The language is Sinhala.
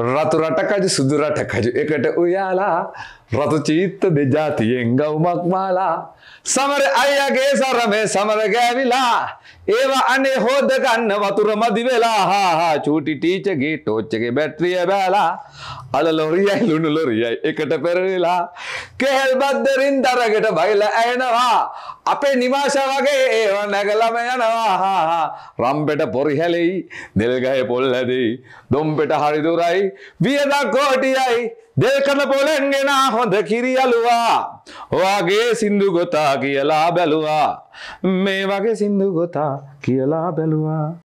රතු රටකජ සුදු රටකජු. එකට උයාලා රතු චීත්ත දෙජාතියෙන් ගවුමක් මාලා. සමර අයගේ සරමේ සමර ගෑවිලා. ඒවා අනේ හෝද ගන්න වතුර මදි වෙලා. හා චූටි ටීචගේ ටෝච්චගේ බැට්‍රිය බෑලා. අල ලොරියයි ලුණු ලොරියයි එකට පෙරවෙලා කෙහෙල් බද්දරින් දරගට බයිල ඇයනවා අපේ නිවාශ වගේ ඒව නැගලම යනවා. රම්පෙට පොරි හැලෙයි දෙල්ගය පොල් හැදෙයි දොම්පෙට හරිදුරයි වියද කෝටියයි දෙල්කන පොලෙන්ගෙන හොඳ කිරියලුවා. ඔයාගේ සින්දු ගොතා කියලා බැලුවා. මේ වගේ සින්දු ගොතා කියලා බැලුවා.